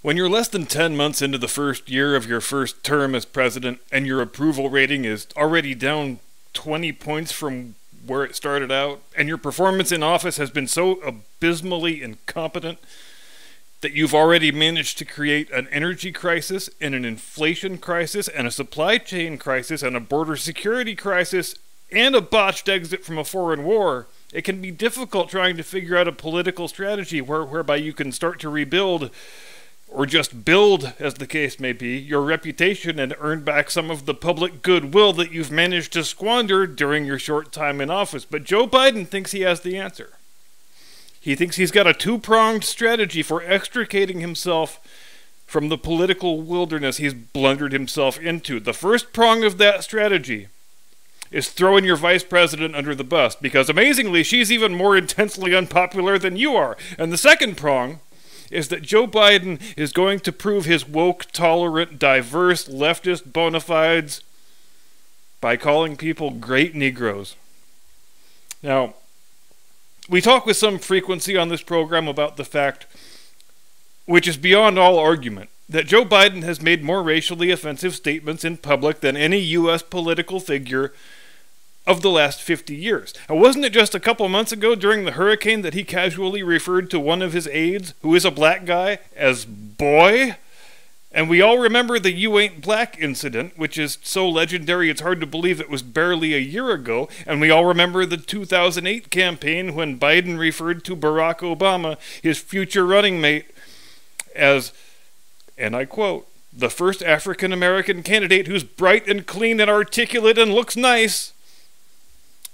When you're less than 10 months into the first year of your first term as president and your approval rating is already down 20 points from where it started out, and your performance in office has been so abysmally incompetent that you've already managed to create an energy crisis and an inflation crisis and a supply chain crisis and a border security crisis and a botched exit from a foreign war, it can be difficult trying to figure out a political strategy where, whereby you can start to rebuild or just build, as the case may be, your reputation and earn back some of the public goodwill that you've managed to squander during your short time in office. But Joe Biden thinks he has the answer. He thinks he's got a two pronged strategy for extricating himself from the political wilderness he's blundered himself into. The first prong of that strategy is throwing your vice president under the bus because amazingly she's even more intensely unpopular than you are. And the second prong is that Joe Biden is going to prove his woke, tolerant, diverse, leftist bona fides by calling people great Negroes. Now, we talk with some frequency on this program about the fact, which is beyond all argument, that Joe Biden has made more racially offensive statements in public than any U.S. political figure of the last 50 years. And wasn't it just a couple months ago during the hurricane that he casually referred to one of his aides, who is a black guy, as boy? And we all remember the You Ain't Black incident, which is so legendary it's hard to believe it was barely a year ago. And we all remember the 2008 campaign when Biden referred to Barack Obama, his future running mate, as, and I quote, the first African American candidate who's bright and clean and articulate and looks nice.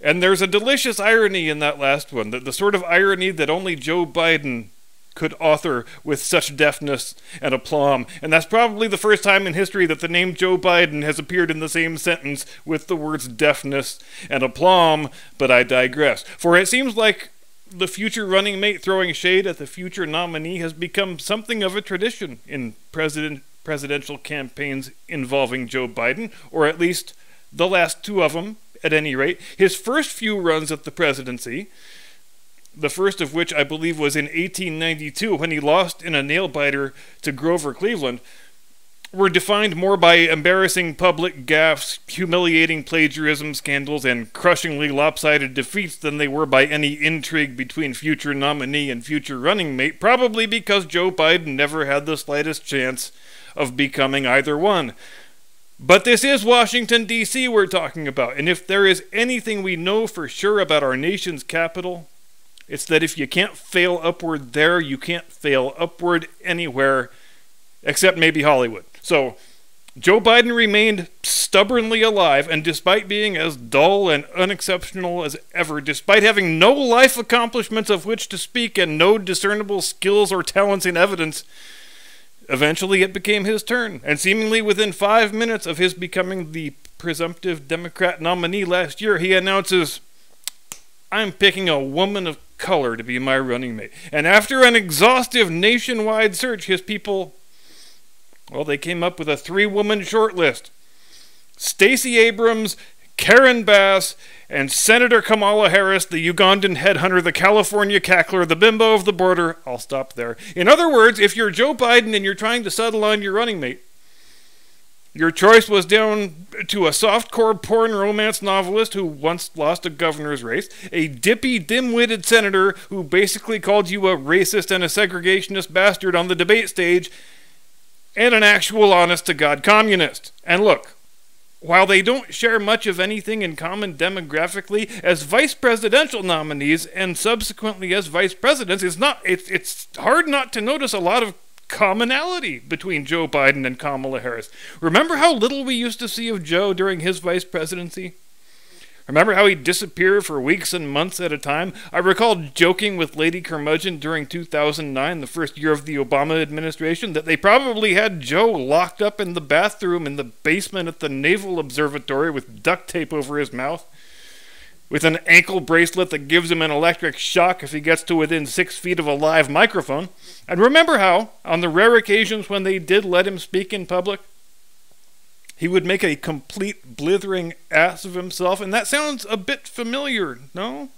And there's a delicious irony in that last one, the, the sort of irony that only Joe Biden could author with such deftness and aplomb. And that's probably the first time in history that the name Joe Biden has appeared in the same sentence with the words deftness and aplomb, but I digress. For it seems like the future running mate throwing shade at the future nominee has become something of a tradition in president presidential campaigns involving Joe Biden, or at least the last two of them at any rate. His first few runs at the presidency, the first of which I believe was in 1892 when he lost in a nail biter to Grover Cleveland, were defined more by embarrassing public gaffes, humiliating plagiarism scandals, and crushingly lopsided defeats than they were by any intrigue between future nominee and future running mate, probably because Joe Biden never had the slightest chance of becoming either one. But this is Washington, D.C., we're talking about. And if there is anything we know for sure about our nation's capital, it's that if you can't fail upward there, you can't fail upward anywhere except maybe Hollywood. So, Joe Biden remained stubbornly alive, and despite being as dull and unexceptional as ever, despite having no life accomplishments of which to speak and no discernible skills or talents in evidence, Eventually, it became his turn, and seemingly within five minutes of his becoming the presumptive Democrat nominee last year, he announces, I'm picking a woman of color to be my running mate. And after an exhaustive nationwide search, his people, well, they came up with a three woman shortlist Stacey Abrams, Karen Bass, and Senator Kamala Harris, the Ugandan headhunter, the California cackler, the bimbo of the border. I'll stop there. In other words, if you're Joe Biden and you're trying to settle on your running mate, your choice was down to a softcore porn romance novelist who once lost a governor's race, a dippy, dim witted senator who basically called you a racist and a segregationist bastard on the debate stage, and an actual honest to God communist. And look, while they don't share much of anything in common demographically, as vice presidential nominees and subsequently as vice presidents, it's not it's it's hard not to notice a lot of commonality between Joe Biden and Kamala Harris. Remember how little we used to see of Joe during his vice presidency? Remember how he'd disappear for weeks and months at a time? I recall joking with Lady Curmudgeon during 2009, the first year of the Obama administration, that they probably had Joe locked up in the bathroom in the basement at the Naval Observatory with duct tape over his mouth, with an ankle bracelet that gives him an electric shock if he gets to within six feet of a live microphone. And remember how, on the rare occasions when they did let him speak in public, he would make a complete blithering ass of himself, and that sounds a bit familiar, no?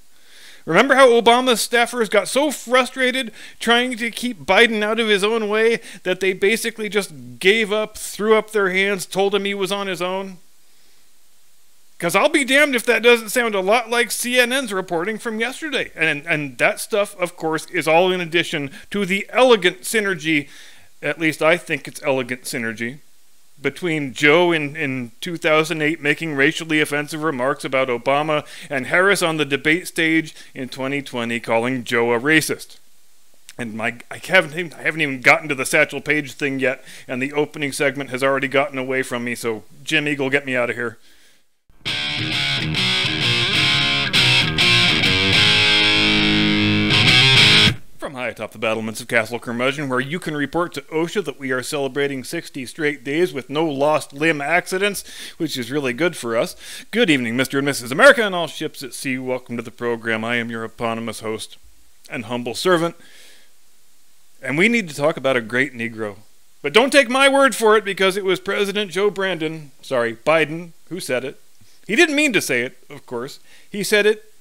Remember how Obama's staffers got so frustrated trying to keep Biden out of his own way that they basically just gave up, threw up their hands, told him he was on his own? Because I'll be damned if that doesn't sound a lot like CNN's reporting from yesterday. And, and that stuff, of course, is all in addition to the elegant synergy, at least I think it's elegant synergy, between Joe in, in 2008 making racially offensive remarks about Obama and Harris on the debate stage in 2020 calling Joe a racist. And my, I haven't even, I haven't even gotten to the Satchel Paige thing yet, and the opening segment has already gotten away from me. So Jim Eagle, get me out of here. High atop the battlements of Castle Curmudgeon, where you can report to OSHA that we are celebrating 60 straight days with no lost limb accidents, which is really good for us. Good evening, Mr. and Mrs. America, and all ships at sea. Welcome to the program. I am your eponymous host and humble servant. And we need to talk about a great Negro. But don't take my word for it because it was President Joe Brandon, sorry, Biden, who said it. He didn't mean to say it, of course. He said it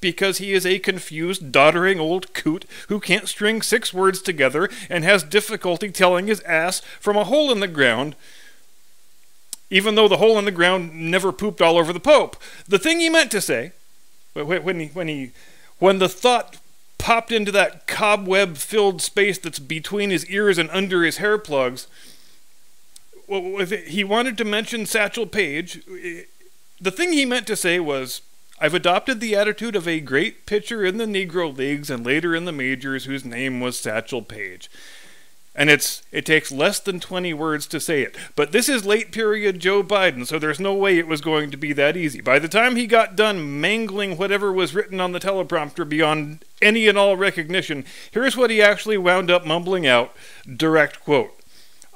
because he is a confused, doddering old coot who can't string six words together and has difficulty telling his ass from a hole in the ground, even though the hole in the ground never pooped all over the Pope. The thing he meant to say, when he, when he, when the thought popped into that cobweb-filled space that's between his ears and under his hair plugs, he wanted to mention Satchel Paige the thing he meant to say was, I've adopted the attitude of a great pitcher in the Negro Leagues and later in the majors whose name was Satchel Paige. And it's it takes less than 20 words to say it. But this is late period Joe Biden, so there's no way it was going to be that easy. By the time he got done mangling whatever was written on the teleprompter beyond any and all recognition, here's what he actually wound up mumbling out. Direct quote.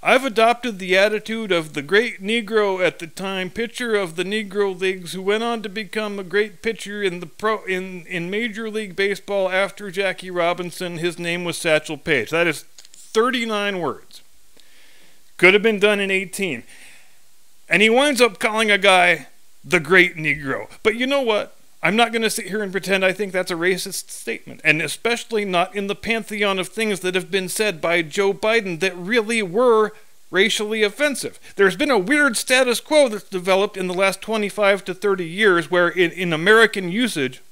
I've adopted the attitude of the great Negro at the time, pitcher of the Negro Leagues, who went on to become a great pitcher in the pro in, in Major League Baseball after Jackie Robinson. His name was Satchel Paige. That is 39 words. Could have been done in 18. And he winds up calling a guy the great Negro. But you know what? I'm not going to sit here and pretend I think that's a racist statement, and especially not in the pantheon of things that have been said by Joe Biden that really were racially offensive. There's been a weird status quo that's developed in the last 25 to 30 years where, in, in American usage,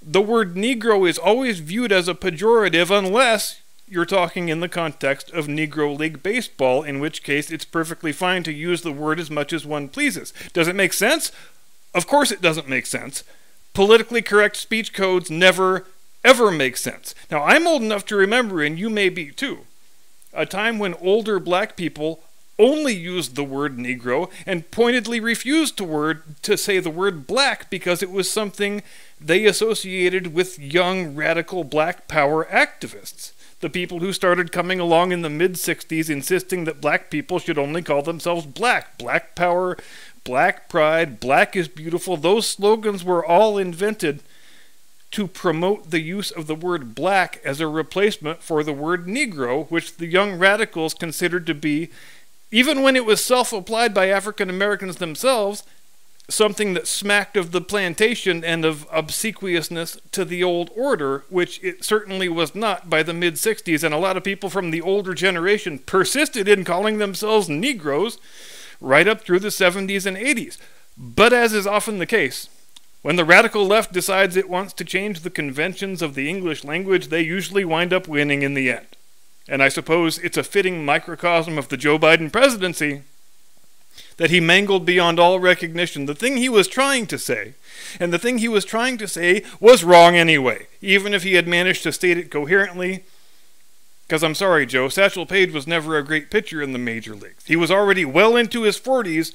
the word Negro is always viewed as a pejorative unless you're talking in the context of Negro League Baseball, in which case it's perfectly fine to use the word as much as one pleases. Does it make sense? Of course, it doesn't make sense. Politically correct speech codes never, ever make sense. Now, I'm old enough to remember, and you may be too, a time when older black people only used the word Negro and pointedly refused to word to say the word black because it was something they associated with young radical black power activists. The people who started coming along in the mid 60s insisting that black people should only call themselves black. Black power Black Pride, Black is Beautiful, those slogans were all invented to promote the use of the word black as a replacement for the word Negro, which the young radicals considered to be, even when it was self applied by African Americans themselves, something that smacked of the plantation and of obsequiousness to the old order, which it certainly was not by the mid 60s. And a lot of people from the older generation persisted in calling themselves Negroes right up through the 70s and 80s. But as is often the case, when the radical left decides it wants to change the conventions of the English language, they usually wind up winning in the end. And I suppose it's a fitting microcosm of the Joe Biden presidency that he mangled beyond all recognition the thing he was trying to say. And the thing he was trying to say was wrong anyway, even if he had managed to state it coherently because I'm sorry, Joe, Satchel Paige was never a great pitcher in the major leagues. He was already well into his 40s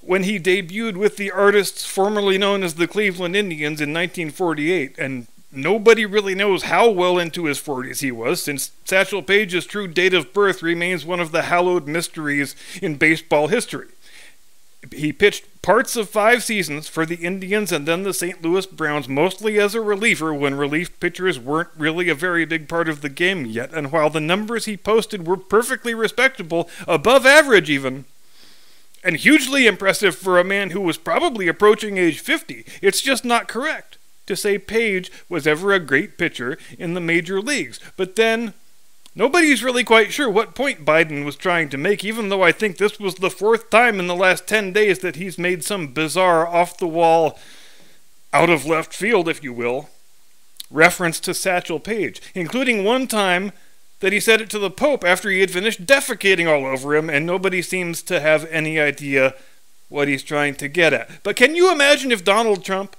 when he debuted with the artists formerly known as the Cleveland Indians in 1948, and nobody really knows how well into his 40s he was, since Satchel Paige's true date of birth remains one of the hallowed mysteries in baseball history. He pitched parts of five seasons for the Indians and then the St. Louis Browns, mostly as a reliever when relief pitchers weren't really a very big part of the game yet. And while the numbers he posted were perfectly respectable, above average even, and hugely impressive for a man who was probably approaching age 50, it's just not correct. to say Paige was ever a great pitcher in the major leagues. But then Nobody's really quite sure what point Biden was trying to make, even though I think this was the fourth time in the last 10 days that he's made some bizarre, off the wall, out of left field, if you will, reference to Satchel Paige, including one time that he said it to the Pope after he had finished defecating all over him, and nobody seems to have any idea what he's trying to get at. But can you imagine if Donald Trump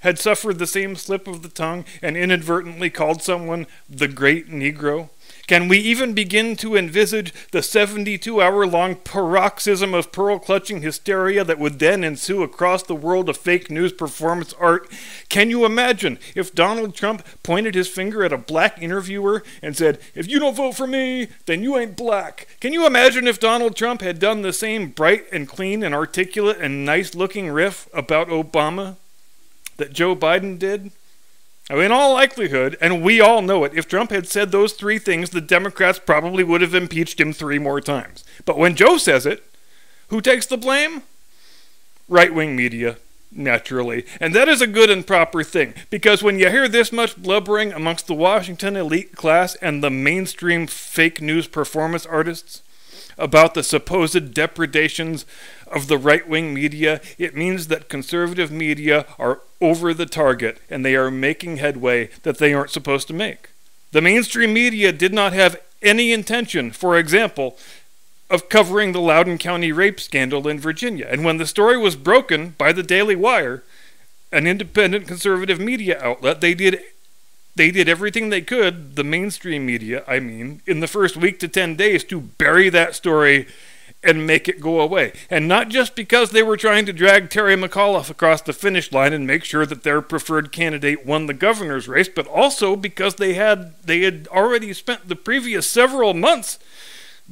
had suffered the same slip of the tongue and inadvertently called someone the Great Negro? Can we even begin to envisage the 72 hour long paroxysm of pearl clutching hysteria that would then ensue across the world of fake news performance art? Can you imagine if Donald Trump pointed his finger at a black interviewer and said, If you don't vote for me, then you ain't black? Can you imagine if Donald Trump had done the same bright and clean and articulate and nice looking riff about Obama that Joe Biden did? In all likelihood, and we all know it, if Trump had said those three things, the Democrats probably would have impeached him three more times. But when Joe says it, who takes the blame? Right wing media, naturally. And that is a good and proper thing, because when you hear this much blubbering amongst the Washington elite class and the mainstream fake news performance artists, about the supposed depredations of the right wing media, it means that conservative media are over the target and they are making headway that they aren't supposed to make. The mainstream media did not have any intention, for example, of covering the Loudoun County rape scandal in Virginia. And when the story was broken by the Daily Wire, an independent conservative media outlet, they did they did everything they could, the mainstream media, I mean, in the first week to 10 days to bury that story and make it go away. And not just because they were trying to drag Terry McAuliffe across the finish line and make sure that their preferred candidate won the governor's race, but also because they had they had already spent the previous several months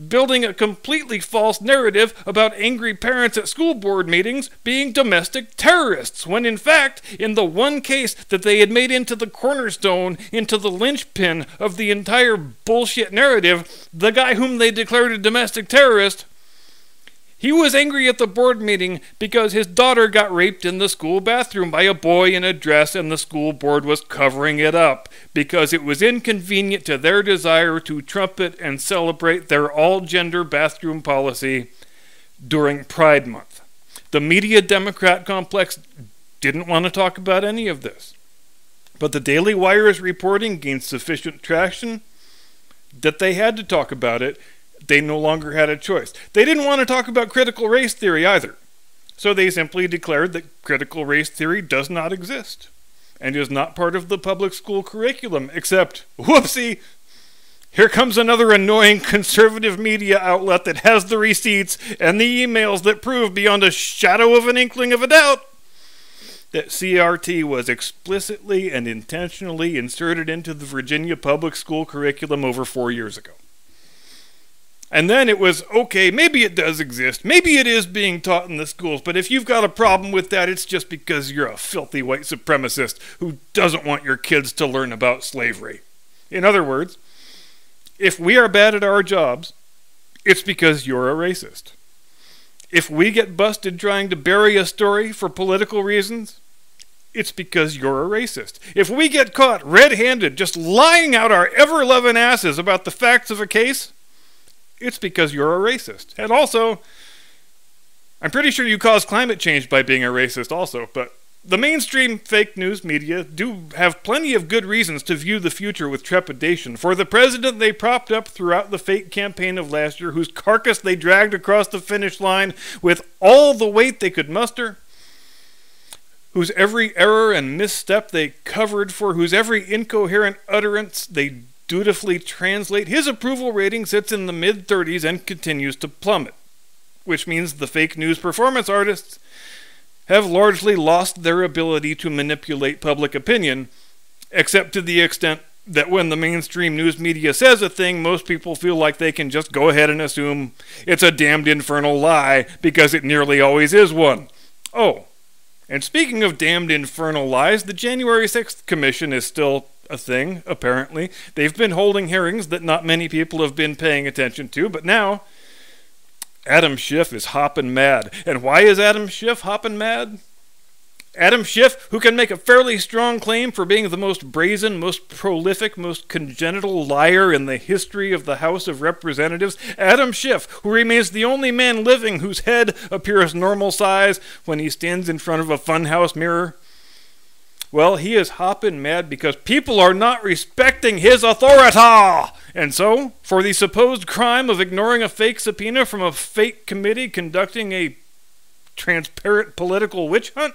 building a completely false narrative about angry parents at school board meetings being domestic terrorists, when in fact, in the one case that they had made into the cornerstone, into the linchpin of the entire bullshit narrative, the guy whom they declared a domestic terrorist he was angry at the board meeting because his daughter got raped in the school bathroom by a boy in a dress and the school board was covering it up because it was inconvenient to their desire to trumpet and celebrate their all gender bathroom policy during Pride Month. The media Democrat complex didn't want to talk about any of this. But the Daily Wire's reporting gained sufficient traction that they had to talk about it they no longer had a choice. They didn't want to talk about critical race theory either. So they simply declared that critical race theory does not exist and is not part of the public school curriculum, except, whoopsie, here comes another annoying conservative media outlet that has the receipts and the emails that prove beyond a shadow of an inkling of a doubt that CRT was explicitly and intentionally inserted into the Virginia public school curriculum over four years ago. And then it was, okay, maybe it does exist. Maybe it is being taught in the schools, but if you've got a problem with that, it's just because you're a filthy white supremacist who doesn't want your kids to learn about slavery. In other words, if we are bad at our jobs, it's because you're a racist. If we get busted trying to bury a story for political reasons, it's because you're a racist. If we get caught red handed just lying out our ever loving asses about the facts of a case, it's because you're a racist. And also, I'm pretty sure you caused climate change by being a racist, also, but the mainstream fake news media do have plenty of good reasons to view the future with trepidation. For the president they propped up throughout the fake campaign of last year, whose carcass they dragged across the finish line with all the weight they could muster, whose every error and misstep they covered for, whose every incoherent utterance they dutifully translate, his approval rating sits in the mid 30s and continues to plummet, which means the fake news performance artists have largely lost their ability to manipulate public opinion, except to the extent that when the mainstream news media says a thing, most people feel like they can just go ahead and assume it's a damned infernal lie because it nearly always is one. Oh, and speaking of damned infernal lies, the January 6th Commission is still a thing, apparently. They've been holding hearings that not many people have been paying attention to, but now Adam Schiff is hopping mad. And why is Adam Schiff hopping mad? Adam Schiff, who can make a fairly strong claim for being the most brazen, most prolific, most congenital liar in the history of the House of Representatives. Adam Schiff, who remains the only man living whose head appears normal size when he stands in front of a funhouse mirror. Well, he is hopping mad because people are not respecting his authority. And so, for the supposed crime of ignoring a fake subpoena from a fake committee conducting a transparent political witch hunt,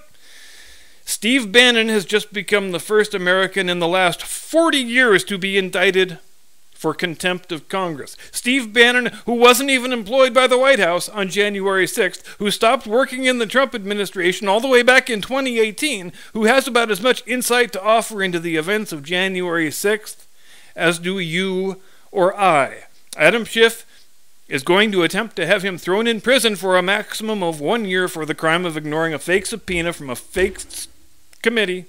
Steve Bannon has just become the first American in the last 40 years to be indicted for contempt of Congress. Steve Bannon, who wasn't even employed by the White House on January 6th, who stopped working in the Trump administration all the way back in 2018, who has about as much insight to offer into the events of January 6th as do you or I. Adam Schiff is going to attempt to have him thrown in prison for a maximum of one year for the crime of ignoring a fake subpoena from a fake committee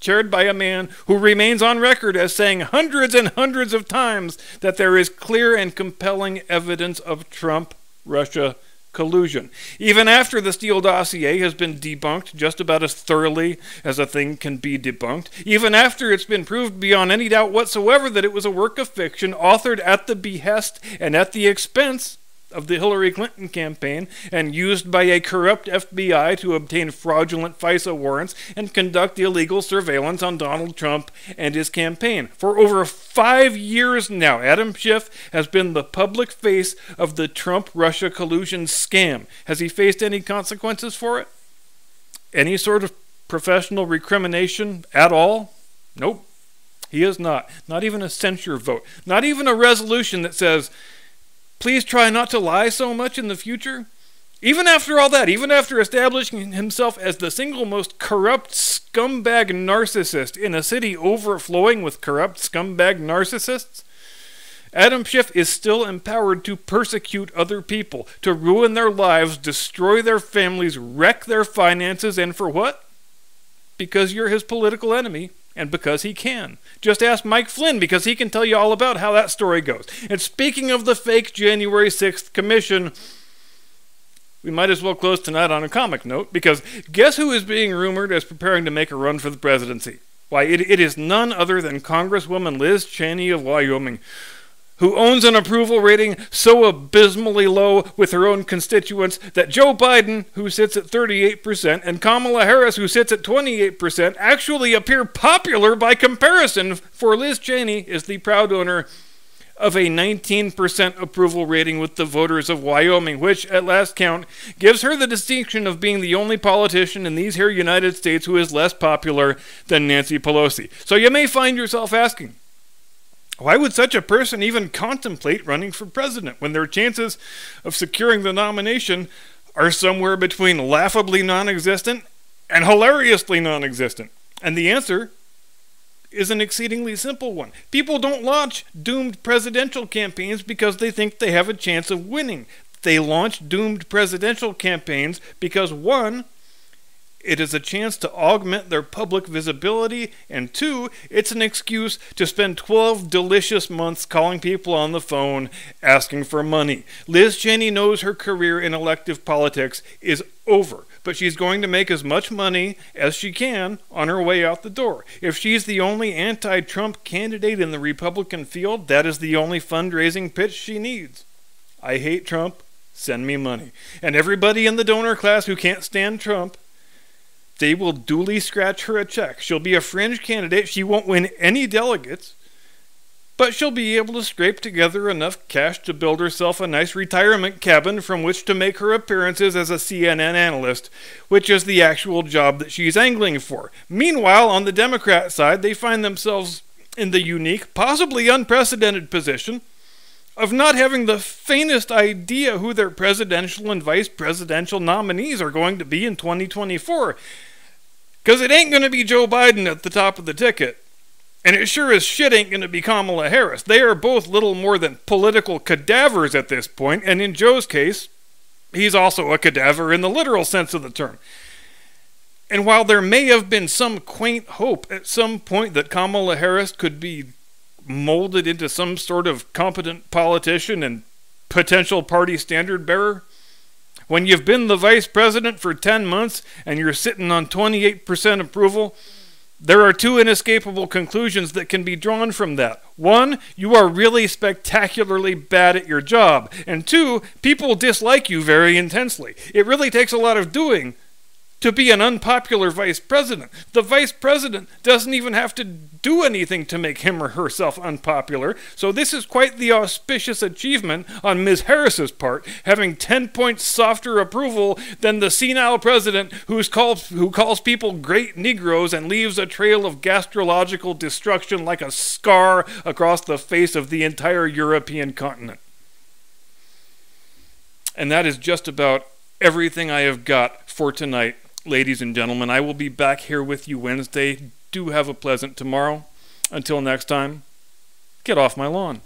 chaired by a man who remains on record as saying hundreds and hundreds of times that there is clear and compelling evidence of Trump Russia collusion. Even after the Steele dossier has been debunked just about as thoroughly as a thing can be debunked, even after it's been proved beyond any doubt whatsoever that it was a work of fiction authored at the behest and at the expense of the Hillary Clinton campaign and used by a corrupt FBI to obtain fraudulent FISA warrants and conduct illegal surveillance on Donald Trump and his campaign. For over five years now, Adam Schiff has been the public face of the Trump Russia collusion scam. Has he faced any consequences for it? Any sort of professional recrimination at all? Nope. He is not. Not even a censure vote. Not even a resolution that says, Please try not to lie so much in the future. Even after all that, even after establishing himself as the single most corrupt scumbag narcissist in a city overflowing with corrupt scumbag narcissists, Adam Schiff is still empowered to persecute other people, to ruin their lives, destroy their families, wreck their finances, and for what? Because you're his political enemy and because he can. Just ask Mike Flynn because he can tell you all about how that story goes. And speaking of the fake January 6th commission, we might as well close tonight on a comic note because guess who is being rumored as preparing to make a run for the presidency? Why, it, it is none other than Congresswoman Liz Cheney of Wyoming who owns an approval rating so abysmally low with her own constituents that Joe Biden, who sits at 38%, and Kamala Harris, who sits at 28%, actually appear popular by comparison, for Liz Cheney is the proud owner of a 19% approval rating with the voters of Wyoming, which, at last count, gives her the distinction of being the only politician in these here United States who is less popular than Nancy Pelosi. So you may find yourself asking, why would such a person even contemplate running for president when their chances of securing the nomination are somewhere between laughably non existent and hilariously non existent? And the answer is an exceedingly simple one. People don't launch doomed presidential campaigns because they think they have a chance of winning. They launch doomed presidential campaigns because, one, it is a chance to augment their public visibility, and two, it's an excuse to spend 12 delicious months calling people on the phone asking for money. Liz Cheney knows her career in elective politics is over, but she's going to make as much money as she can on her way out the door. If she's the only anti Trump candidate in the Republican field, that is the only fundraising pitch she needs. I hate Trump, send me money. And everybody in the donor class who can't stand Trump, they will duly scratch her a check. She'll be a fringe candidate. She won't win any delegates, but she'll be able to scrape together enough cash to build herself a nice retirement cabin from which to make her appearances as a CNN analyst, which is the actual job that she's angling for. Meanwhile, on the Democrat side, they find themselves in the unique, possibly unprecedented position of not having the faintest idea who their presidential and vice presidential nominees are going to be in 2024. Because it ain't going to be Joe Biden at the top of the ticket. And it sure as shit ain't going to be Kamala Harris. They are both little more than political cadavers at this point, and in Joe's case, he's also a cadaver in the literal sense of the term. And while there may have been some quaint hope at some point that Kamala Harris could be molded into some sort of competent politician and potential party standard bearer, When you've been the vice president for 10 months and you're sitting on 28% approval, there are two inescapable conclusions that can be drawn from that. One, you are really spectacularly bad at your job. And two, people dislike you very intensely. It really takes a lot of doing to be an unpopular vice president. The vice president doesn't even have to do anything to make him or herself unpopular, so this is quite the auspicious achievement on Ms. Harris's part, having 10 points softer approval than the senile president who's called, who calls people great Negroes and leaves a trail of gastrological destruction like a scar across the face of the entire European continent. And that is just about everything I have got for tonight ladies and gentlemen. I will be back here with you Wednesday. Do have a pleasant tomorrow. Until next time, get off my lawn.